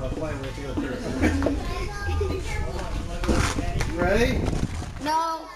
the Ready? No.